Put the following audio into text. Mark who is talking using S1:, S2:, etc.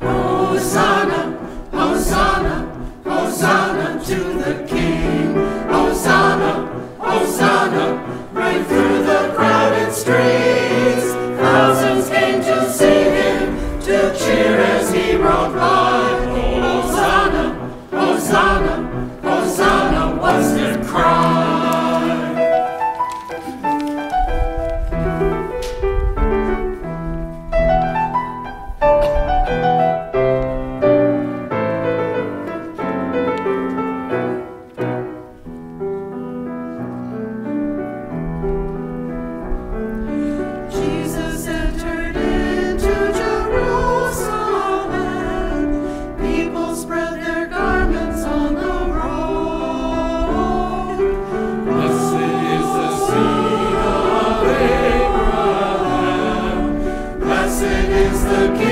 S1: Hosanna, Hosanna, Hosanna to the King.
S2: What's is the
S1: King.